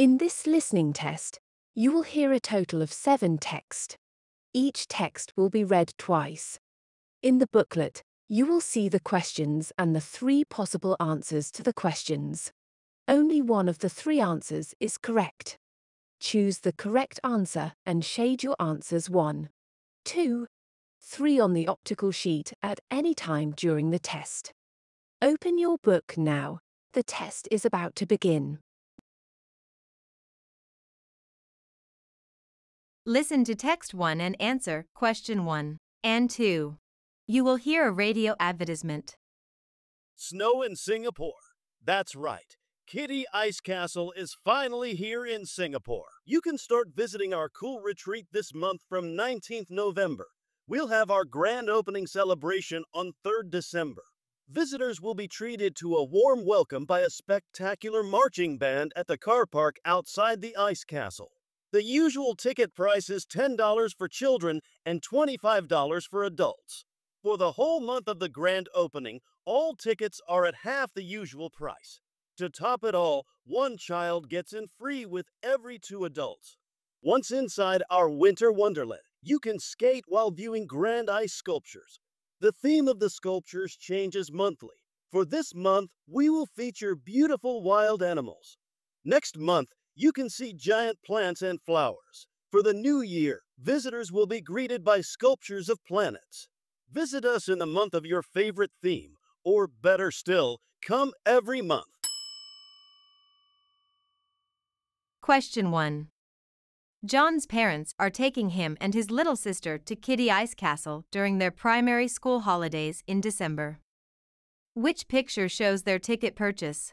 In this listening test, you will hear a total of seven text. Each text will be read twice. In the booklet, you will see the questions and the three possible answers to the questions. Only one of the three answers is correct. Choose the correct answer and shade your answers 1, 2, 3 on the optical sheet at any time during the test. Open your book now. The test is about to begin. Listen to text 1 and answer question 1 and 2. You will hear a radio advertisement. Snow in Singapore. That's right. Kitty Ice Castle is finally here in Singapore. You can start visiting our cool retreat this month from 19th November. We'll have our grand opening celebration on 3rd December. Visitors will be treated to a warm welcome by a spectacular marching band at the car park outside the Ice Castle. The usual ticket price is $10 for children and $25 for adults. For the whole month of the grand opening, all tickets are at half the usual price. To top it all, one child gets in free with every two adults. Once inside our winter wonderland, you can skate while viewing grand ice sculptures. The theme of the sculptures changes monthly. For this month, we will feature beautiful wild animals. Next month, you can see giant plants and flowers. For the new year, visitors will be greeted by sculptures of planets. Visit us in the month of your favorite theme, or better still, come every month. Question 1. John's parents are taking him and his little sister to Kitty Ice Castle during their primary school holidays in December. Which picture shows their ticket purchase?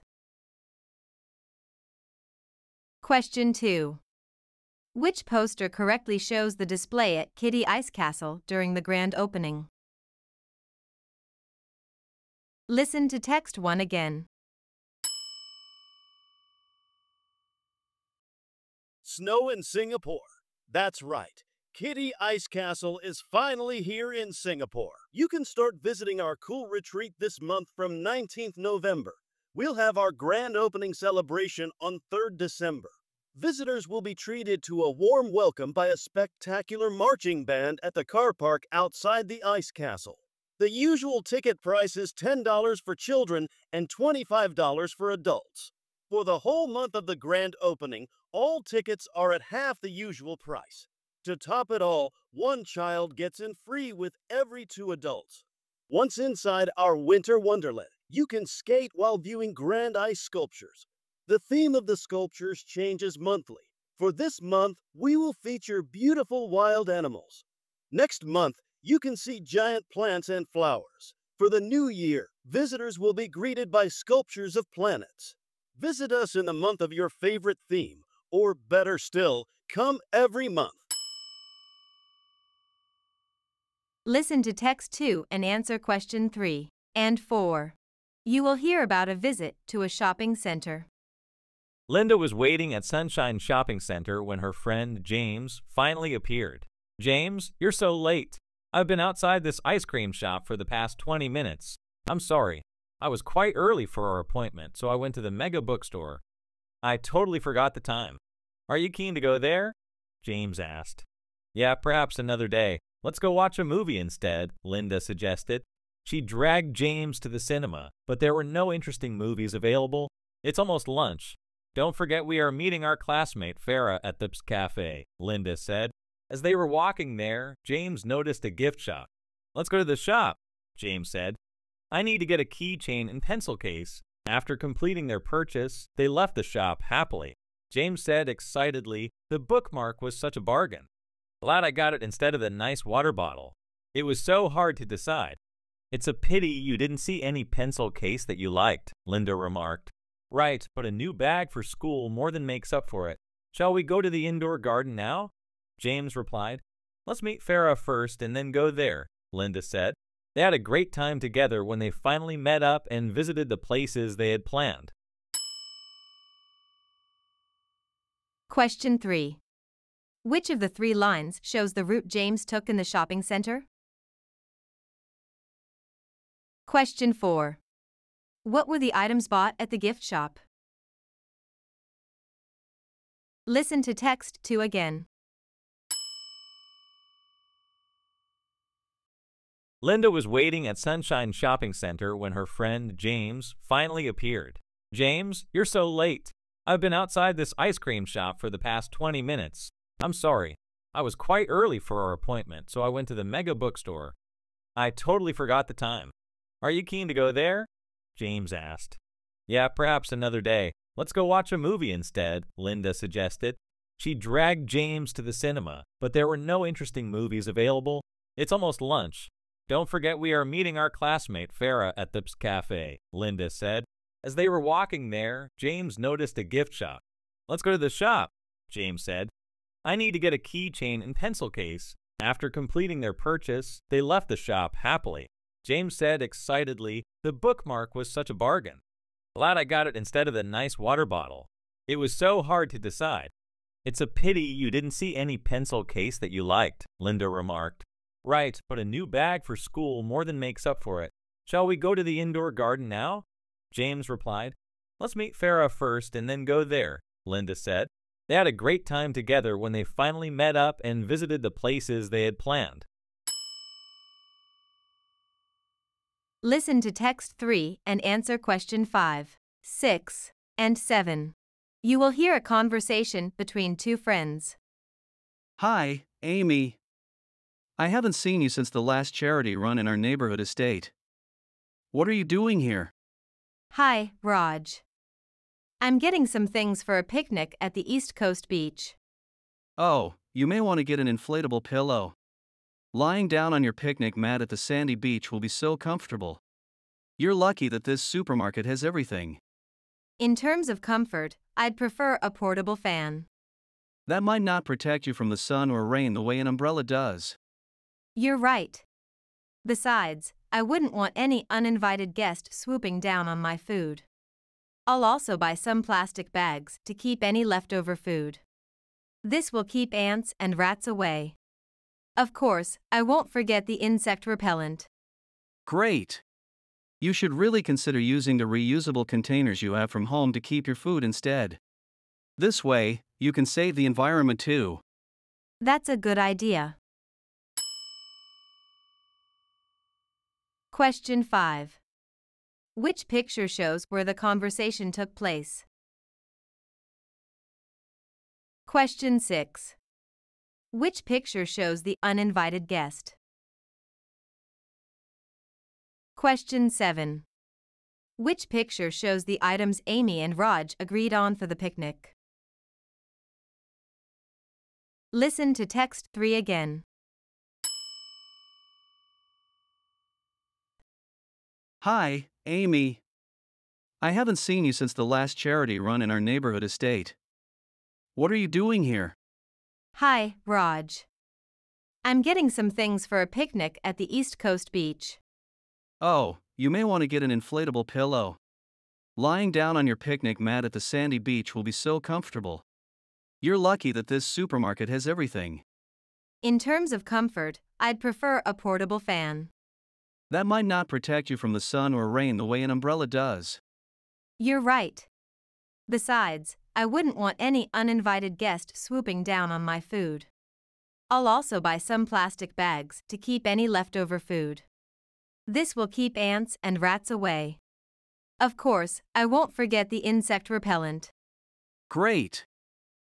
Question 2. Which poster correctly shows the display at Kitty Ice Castle during the grand opening? Listen to text 1 again. Snow in Singapore. That's right. Kitty Ice Castle is finally here in Singapore. You can start visiting our cool retreat this month from 19th November. We'll have our grand opening celebration on 3rd December. Visitors will be treated to a warm welcome by a spectacular marching band at the car park outside the Ice Castle. The usual ticket price is $10 for children and $25 for adults. For the whole month of the grand opening, all tickets are at half the usual price. To top it all, one child gets in free with every two adults. Once inside our winter wonderland, you can skate while viewing grand ice sculptures. The theme of the sculptures changes monthly. For this month, we will feature beautiful wild animals. Next month, you can see giant plants and flowers. For the new year, visitors will be greeted by sculptures of planets. Visit us in the month of your favorite theme, or better still, come every month. Listen to text 2 and answer question 3 and 4. You will hear about a visit to a shopping center. Linda was waiting at Sunshine Shopping Center when her friend James finally appeared. James, you're so late. I've been outside this ice cream shop for the past 20 minutes. I'm sorry. I was quite early for our appointment, so I went to the Mega Bookstore. I totally forgot the time. Are you keen to go there? James asked. Yeah, perhaps another day. Let's go watch a movie instead, Linda suggested. She dragged James to the cinema, but there were no interesting movies available. It's almost lunch. Don't forget we are meeting our classmate Farah at the cafe, Linda said. As they were walking there, James noticed a gift shop. Let's go to the shop, James said. I need to get a keychain and pencil case. After completing their purchase, they left the shop happily. James said excitedly, the bookmark was such a bargain. Glad I got it instead of the nice water bottle. It was so hard to decide. It's a pity you didn't see any pencil case that you liked, Linda remarked. Right, but a new bag for school more than makes up for it. Shall we go to the indoor garden now? James replied. Let's meet Farah first and then go there, Linda said. They had a great time together when they finally met up and visited the places they had planned. Question 3. Which of the three lines shows the route James took in the shopping center? Question 4. What were the items bought at the gift shop? Listen to text 2 again. Linda was waiting at Sunshine Shopping Center when her friend James finally appeared. James, you're so late. I've been outside this ice cream shop for the past 20 minutes. I'm sorry. I was quite early for our appointment, so I went to the mega bookstore. I totally forgot the time. Are you keen to go there? James asked. Yeah, perhaps another day. Let's go watch a movie instead, Linda suggested. She dragged James to the cinema, but there were no interesting movies available. It's almost lunch. Don't forget we are meeting our classmate Farah at the cafe, Linda said. As they were walking there, James noticed a gift shop. Let's go to the shop, James said. I need to get a keychain and pencil case. After completing their purchase, they left the shop happily. James said excitedly, the bookmark was such a bargain. Glad I got it instead of the nice water bottle. It was so hard to decide. It's a pity you didn't see any pencil case that you liked, Linda remarked. Right, but a new bag for school more than makes up for it. Shall we go to the indoor garden now? James replied. Let's meet Farah first and then go there, Linda said. They had a great time together when they finally met up and visited the places they had planned. Listen to text 3 and answer question 5, 6, and 7. You will hear a conversation between two friends. Hi, Amy. I haven't seen you since the last charity run in our neighborhood estate. What are you doing here? Hi, Raj. I'm getting some things for a picnic at the East Coast Beach. Oh, you may want to get an inflatable pillow. Lying down on your picnic mat at the sandy beach will be so comfortable. You're lucky that this supermarket has everything. In terms of comfort, I'd prefer a portable fan. That might not protect you from the sun or rain the way an umbrella does. You're right. Besides, I wouldn't want any uninvited guest swooping down on my food. I'll also buy some plastic bags to keep any leftover food. This will keep ants and rats away. Of course, I won't forget the insect repellent. Great! You should really consider using the reusable containers you have from home to keep your food instead. This way, you can save the environment too. That's a good idea. Question 5. Which picture shows where the conversation took place? Question 6. Which picture shows the uninvited guest? Question 7. Which picture shows the items Amy and Raj agreed on for the picnic? Listen to text 3 again. Hi, Amy. I haven't seen you since the last charity run in our neighborhood estate. What are you doing here? Hi, Raj. I'm getting some things for a picnic at the East Coast Beach. Oh, you may want to get an inflatable pillow. Lying down on your picnic mat at the sandy beach will be so comfortable. You're lucky that this supermarket has everything. In terms of comfort, I'd prefer a portable fan. That might not protect you from the sun or rain the way an umbrella does. You're right. Besides, I wouldn't want any uninvited guest swooping down on my food. I'll also buy some plastic bags to keep any leftover food. This will keep ants and rats away. Of course, I won't forget the insect repellent. Great!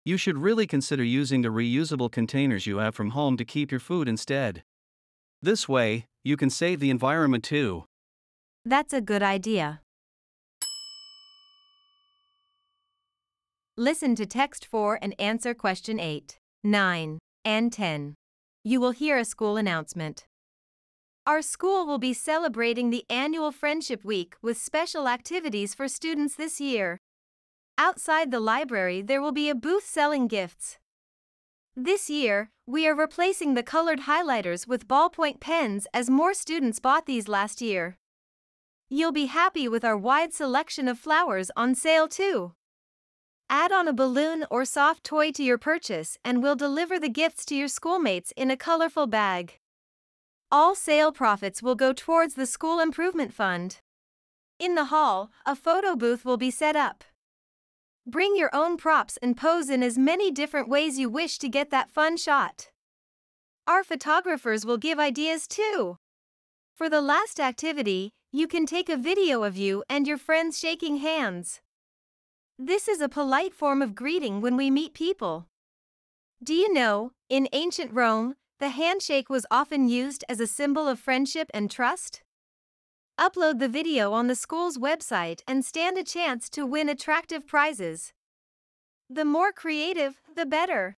You should really consider using the reusable containers you have from home to keep your food instead. This way, you can save the environment too. That's a good idea. Listen to text 4 and answer question 8, 9, and 10. You will hear a school announcement. Our school will be celebrating the annual Friendship Week with special activities for students this year. Outside the library, there will be a booth selling gifts. This year, we are replacing the colored highlighters with ballpoint pens as more students bought these last year. You'll be happy with our wide selection of flowers on sale too. Add on a balloon or soft toy to your purchase and we'll deliver the gifts to your schoolmates in a colorful bag. All sale profits will go towards the School Improvement Fund. In the hall, a photo booth will be set up. Bring your own props and pose in as many different ways you wish to get that fun shot. Our photographers will give ideas too. For the last activity, you can take a video of you and your friends shaking hands. This is a polite form of greeting when we meet people. Do you know, in ancient Rome, the handshake was often used as a symbol of friendship and trust? Upload the video on the school's website and stand a chance to win attractive prizes. The more creative, the better.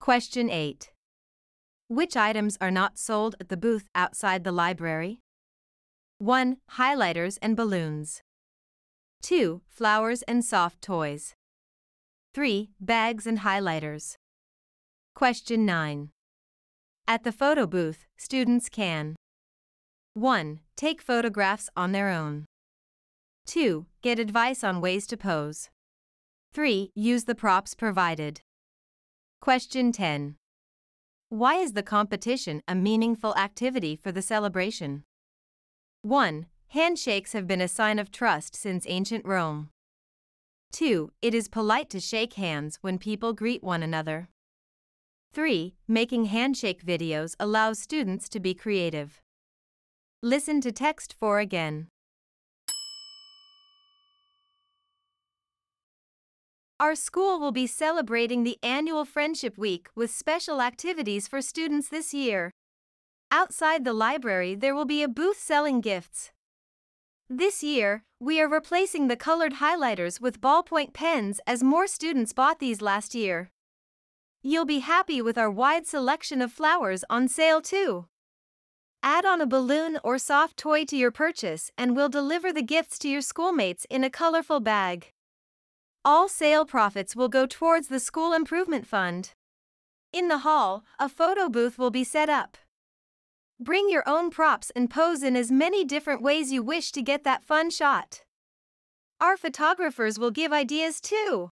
Question 8. Which items are not sold at the booth outside the library? 1. Highlighters and balloons. 2. Flowers and soft toys. 3. Bags and highlighters. Question 9. At the photo booth, students can 1. Take photographs on their own. 2. Get advice on ways to pose. 3. Use the props provided. Question 10. Why is the competition a meaningful activity for the celebration? 1. Handshakes have been a sign of trust since ancient Rome. 2. It is polite to shake hands when people greet one another. 3. Making handshake videos allows students to be creative. Listen to text 4 again. Our school will be celebrating the annual Friendship Week with special activities for students this year. Outside the library, there will be a booth selling gifts. This year, we are replacing the colored highlighters with ballpoint pens as more students bought these last year. You'll be happy with our wide selection of flowers on sale too. Add on a balloon or soft toy to your purchase and we'll deliver the gifts to your schoolmates in a colorful bag. All sale profits will go towards the School Improvement Fund. In the hall, a photo booth will be set up. Bring your own props and pose in as many different ways you wish to get that fun shot. Our photographers will give ideas too.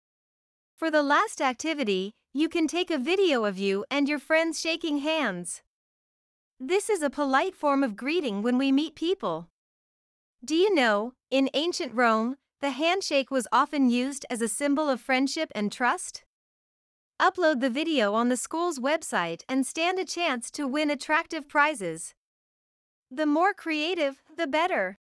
For the last activity, you can take a video of you and your friends shaking hands. This is a polite form of greeting when we meet people. Do you know, in ancient Rome, the handshake was often used as a symbol of friendship and trust? Upload the video on the school's website and stand a chance to win attractive prizes. The more creative, the better.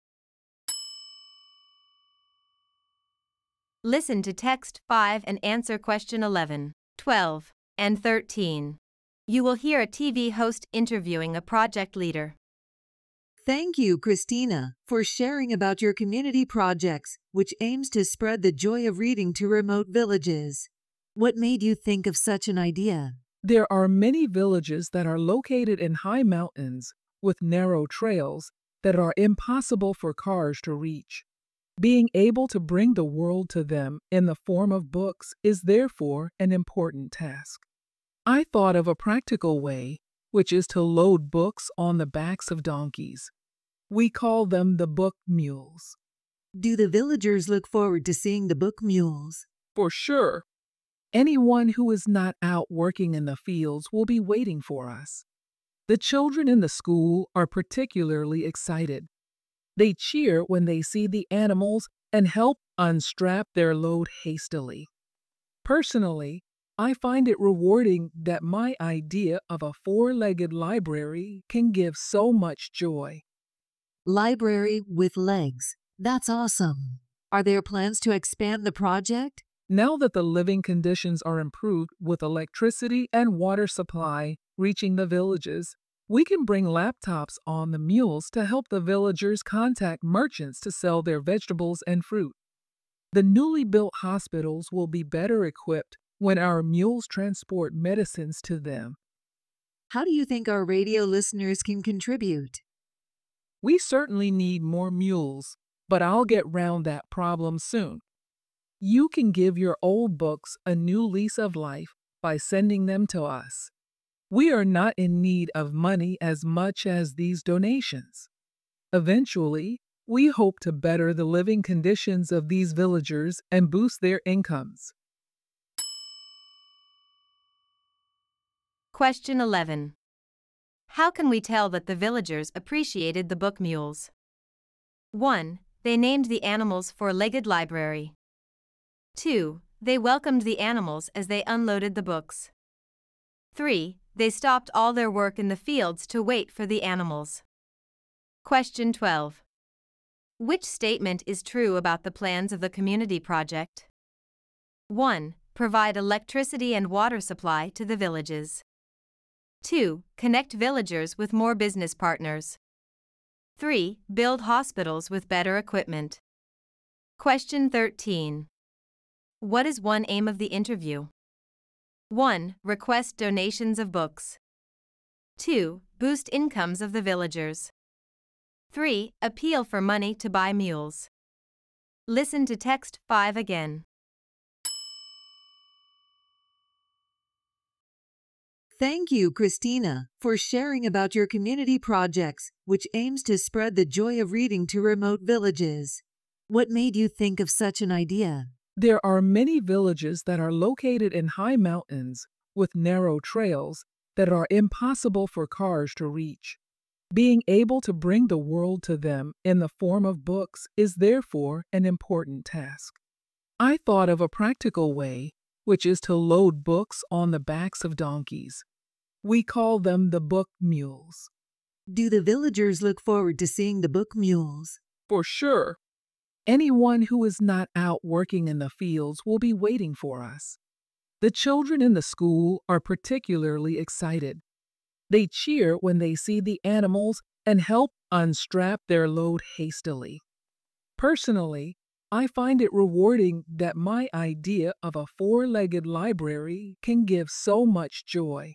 Listen to text 5 and answer question 11, 12, and 13. You will hear a TV host interviewing a project leader. Thank you, Christina, for sharing about your community projects, which aims to spread the joy of reading to remote villages. What made you think of such an idea? There are many villages that are located in high mountains with narrow trails that are impossible for cars to reach. Being able to bring the world to them in the form of books is therefore an important task. I thought of a practical way, which is to load books on the backs of donkeys. We call them the book mules. Do the villagers look forward to seeing the book mules? For sure, Anyone who is not out working in the fields will be waiting for us. The children in the school are particularly excited. They cheer when they see the animals and help unstrap their load hastily. Personally, I find it rewarding that my idea of a four legged library can give so much joy. Library with legs. That's awesome. Are there plans to expand the project? Now that the living conditions are improved with electricity and water supply reaching the villages, we can bring laptops on the mules to help the villagers contact merchants to sell their vegetables and fruit. The newly built hospitals will be better equipped when our mules transport medicines to them. How do you think our radio listeners can contribute? We certainly need more mules, but I'll get round that problem soon. You can give your old books a new lease of life by sending them to us. We are not in need of money as much as these donations. Eventually, we hope to better the living conditions of these villagers and boost their incomes. Question 11. How can we tell that the villagers appreciated the book mules? 1. they named the animals four-legged library. 2. They welcomed the animals as they unloaded the books. 3. They stopped all their work in the fields to wait for the animals. Question 12. Which statement is true about the plans of the community project? 1. Provide electricity and water supply to the villages. 2. Connect villagers with more business partners. 3. Build hospitals with better equipment. Question 13. What is one aim of the interview? 1. Request donations of books. 2. Boost incomes of the villagers. 3. Appeal for money to buy mules. Listen to text 5 again. Thank you, Christina, for sharing about your community projects, which aims to spread the joy of reading to remote villages. What made you think of such an idea? There are many villages that are located in high mountains with narrow trails that are impossible for cars to reach. Being able to bring the world to them in the form of books is therefore an important task. I thought of a practical way, which is to load books on the backs of donkeys. We call them the book mules. Do the villagers look forward to seeing the book mules? For sure. Anyone who is not out working in the fields will be waiting for us. The children in the school are particularly excited. They cheer when they see the animals and help unstrap their load hastily. Personally, I find it rewarding that my idea of a four legged library can give so much joy.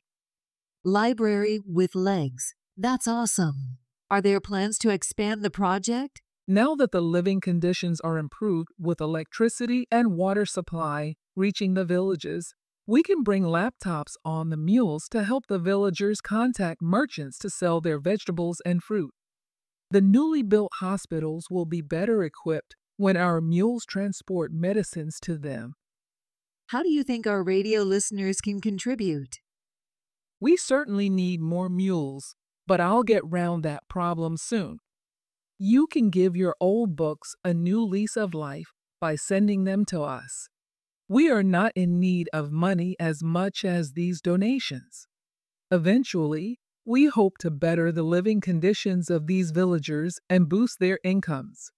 Library with legs. That's awesome. Are there plans to expand the project? Now that the living conditions are improved with electricity and water supply reaching the villages, we can bring laptops on the mules to help the villagers contact merchants to sell their vegetables and fruit. The newly built hospitals will be better equipped when our mules transport medicines to them. How do you think our radio listeners can contribute? We certainly need more mules, but I'll get round that problem soon. You can give your old books a new lease of life by sending them to us. We are not in need of money as much as these donations. Eventually, we hope to better the living conditions of these villagers and boost their incomes.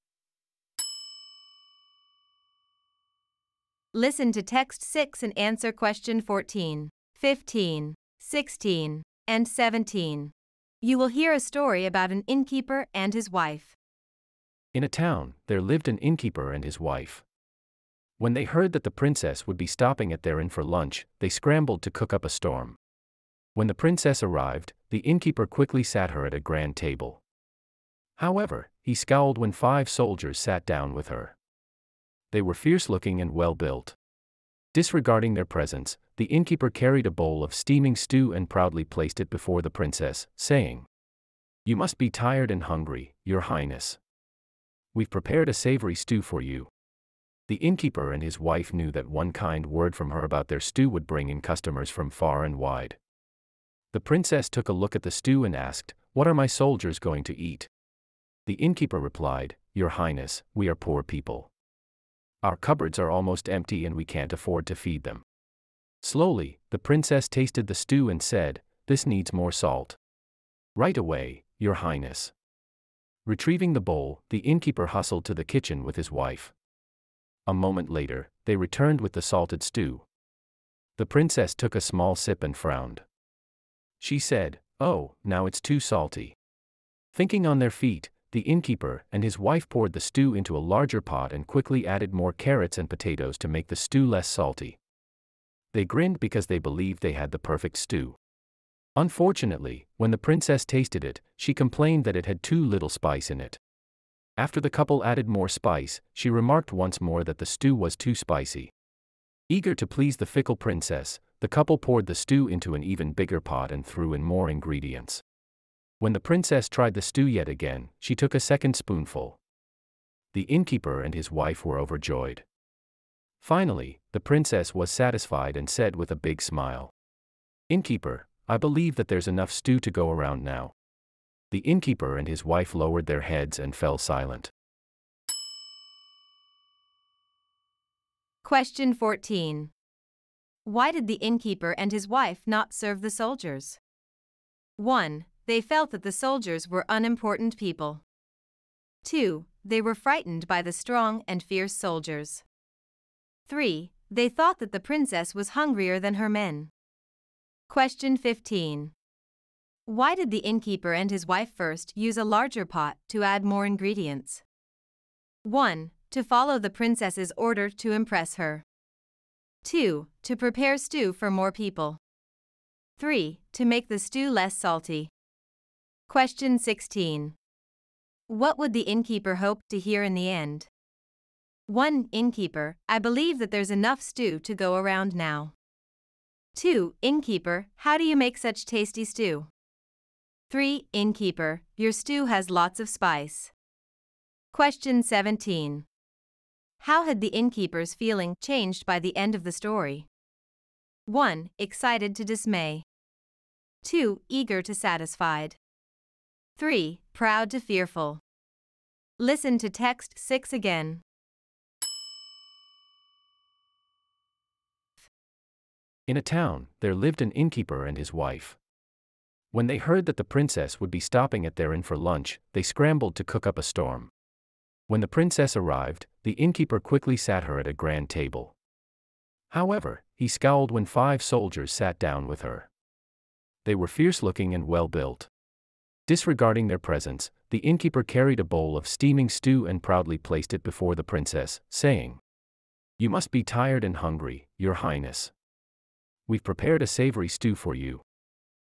Listen to text 6 and answer question 14, 15, 16, and 17. You will hear a story about an innkeeper and his wife. In a town, there lived an innkeeper and his wife. When they heard that the princess would be stopping at their inn for lunch, they scrambled to cook up a storm. When the princess arrived, the innkeeper quickly sat her at a grand table. However, he scowled when five soldiers sat down with her. They were fierce looking and well built. Disregarding their presence, the innkeeper carried a bowl of steaming stew and proudly placed it before the princess, saying, You must be tired and hungry, your highness. We've prepared a savory stew for you. The innkeeper and his wife knew that one kind word from her about their stew would bring in customers from far and wide. The princess took a look at the stew and asked, What are my soldiers going to eat? The innkeeper replied, Your Highness, we are poor people. Our cupboards are almost empty and we can't afford to feed them. Slowly, the princess tasted the stew and said, This needs more salt. Right away, Your Highness. Retrieving the bowl, the innkeeper hustled to the kitchen with his wife. A moment later, they returned with the salted stew. The princess took a small sip and frowned. She said, Oh, now it's too salty. Thinking on their feet, the innkeeper and his wife poured the stew into a larger pot and quickly added more carrots and potatoes to make the stew less salty. They grinned because they believed they had the perfect stew. Unfortunately, when the princess tasted it, she complained that it had too little spice in it. After the couple added more spice, she remarked once more that the stew was too spicy. Eager to please the fickle princess, the couple poured the stew into an even bigger pot and threw in more ingredients. When the princess tried the stew yet again, she took a second spoonful. The innkeeper and his wife were overjoyed. Finally, the princess was satisfied and said with a big smile, Innkeeper, I believe that there's enough stew to go around now. The innkeeper and his wife lowered their heads and fell silent. Question 14. Why did the innkeeper and his wife not serve the soldiers? 1. They felt that the soldiers were unimportant people. 2. They were frightened by the strong and fierce soldiers. 3. They thought that the princess was hungrier than her men. Question 15. Why did the innkeeper and his wife first use a larger pot to add more ingredients? 1. To follow the princess's order to impress her. 2. To prepare stew for more people. 3. To make the stew less salty. Question 16. What would the innkeeper hope to hear in the end? 1. Innkeeper, I believe that there's enough stew to go around now. 2. Innkeeper, how do you make such tasty stew? 3. Innkeeper, your stew has lots of spice. Question 17. How had the innkeeper's feeling changed by the end of the story? 1. Excited to dismay. 2. Eager to satisfied. 3. Proud to fearful. Listen to text 6 again. In a town, there lived an innkeeper and his wife. When they heard that the princess would be stopping at their inn for lunch, they scrambled to cook up a storm. When the princess arrived, the innkeeper quickly sat her at a grand table. However, he scowled when five soldiers sat down with her. They were fierce looking and well built. Disregarding their presence, the innkeeper carried a bowl of steaming stew and proudly placed it before the princess, saying, You must be tired and hungry, your highness. We've prepared a savory stew for you.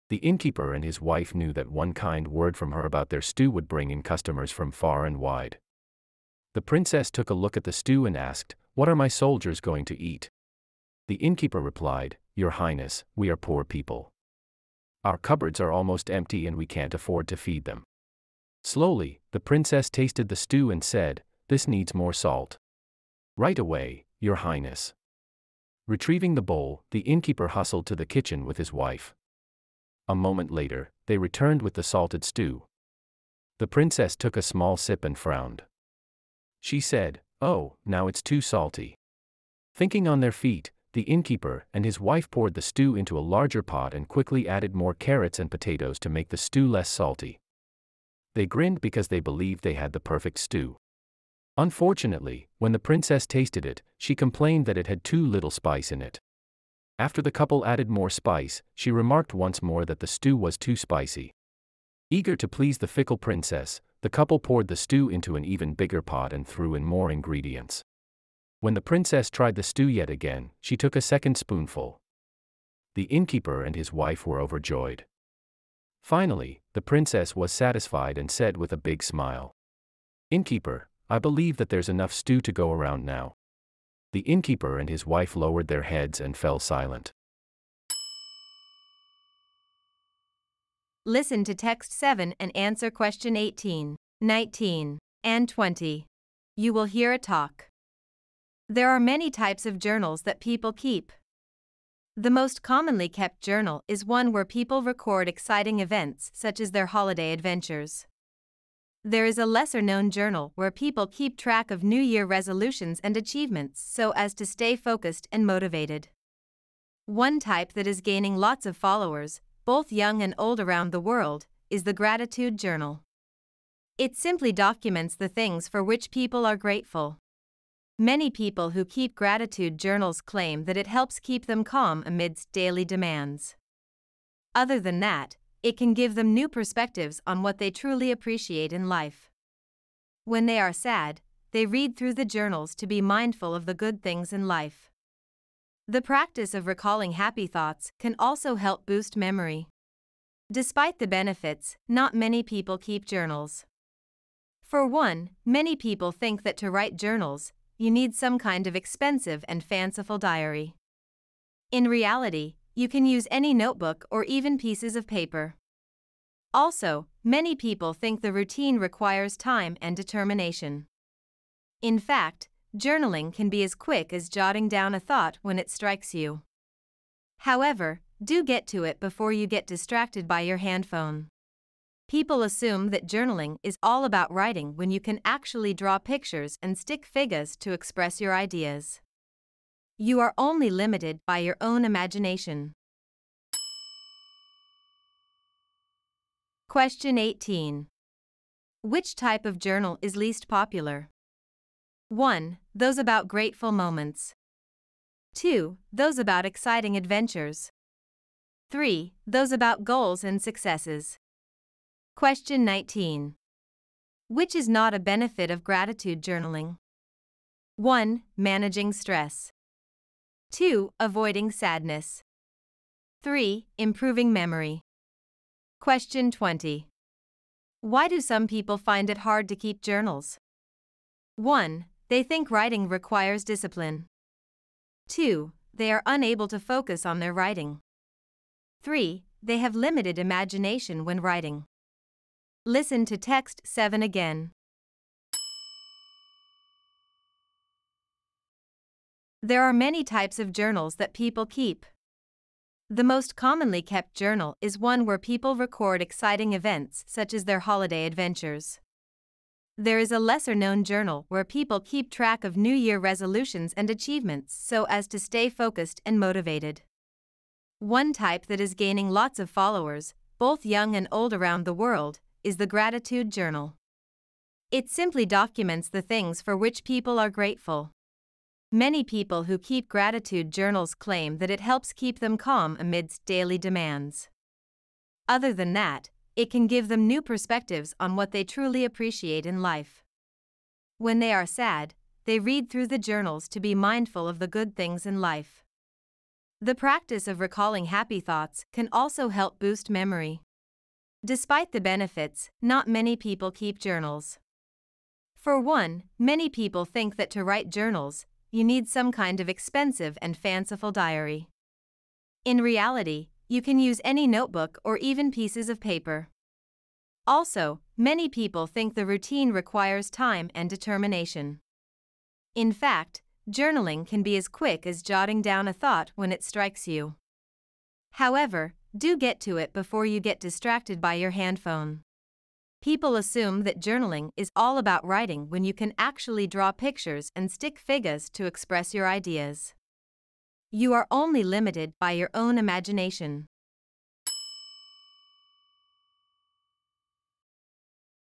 The innkeeper and his wife knew that one kind word from her about their stew would bring in customers from far and wide. The princess took a look at the stew and asked, What are my soldiers going to eat? The innkeeper replied, Your Highness, we are poor people. Our cupboards are almost empty and we can't afford to feed them. Slowly, the princess tasted the stew and said, This needs more salt. Right away, Your Highness. Retrieving the bowl, the innkeeper hustled to the kitchen with his wife. A moment later, they returned with the salted stew. The princess took a small sip and frowned. She said, Oh, now it's too salty. Thinking on their feet, the innkeeper and his wife poured the stew into a larger pot and quickly added more carrots and potatoes to make the stew less salty. They grinned because they believed they had the perfect stew. Unfortunately, when the princess tasted it, she complained that it had too little spice in it. After the couple added more spice, she remarked once more that the stew was too spicy. Eager to please the fickle princess, the couple poured the stew into an even bigger pot and threw in more ingredients. When the princess tried the stew yet again, she took a second spoonful. The innkeeper and his wife were overjoyed. Finally, the princess was satisfied and said with a big smile, Innkeeper, I believe that there's enough stew to go around now. The innkeeper and his wife lowered their heads and fell silent. Listen to text 7 and answer question 18, 19, and 20. You will hear a talk. There are many types of journals that people keep. The most commonly kept journal is one where people record exciting events such as their holiday adventures. There is a lesser known journal where people keep track of New Year resolutions and achievements so as to stay focused and motivated. One type that is gaining lots of followers both young and old around the world, is the Gratitude Journal. It simply documents the things for which people are grateful. Many people who keep gratitude journals claim that it helps keep them calm amidst daily demands. Other than that, it can give them new perspectives on what they truly appreciate in life. When they are sad, they read through the journals to be mindful of the good things in life. The practice of recalling happy thoughts can also help boost memory. Despite the benefits, not many people keep journals. For one, many people think that to write journals, you need some kind of expensive and fanciful diary. In reality, you can use any notebook or even pieces of paper. Also, many people think the routine requires time and determination. In fact, Journaling can be as quick as jotting down a thought when it strikes you. However, do get to it before you get distracted by your handphone. People assume that journaling is all about writing when you can actually draw pictures and stick figures to express your ideas. You are only limited by your own imagination. Question 18. Which type of journal is least popular? 1. Those about grateful moments. 2. Those about exciting adventures. 3. Those about goals and successes. Question 19. Which is not a benefit of gratitude journaling? 1. Managing stress. 2. Avoiding sadness. 3. Improving memory. Question 20. Why do some people find it hard to keep journals? 1. They think writing requires discipline. 2. They are unable to focus on their writing. 3. They have limited imagination when writing. Listen to text 7 again. There are many types of journals that people keep. The most commonly kept journal is one where people record exciting events such as their holiday adventures. There is a lesser known journal where people keep track of New Year resolutions and achievements so as to stay focused and motivated. One type that is gaining lots of followers, both young and old around the world, is the Gratitude Journal. It simply documents the things for which people are grateful. Many people who keep gratitude journals claim that it helps keep them calm amidst daily demands. Other than that, it can give them new perspectives on what they truly appreciate in life. When they are sad, they read through the journals to be mindful of the good things in life. The practice of recalling happy thoughts can also help boost memory. Despite the benefits, not many people keep journals. For one, many people think that to write journals, you need some kind of expensive and fanciful diary. In reality, you can use any notebook or even pieces of paper. Also, many people think the routine requires time and determination. In fact, journaling can be as quick as jotting down a thought when it strikes you. However, do get to it before you get distracted by your handphone. People assume that journaling is all about writing when you can actually draw pictures and stick figures to express your ideas. You are only limited by your own imagination.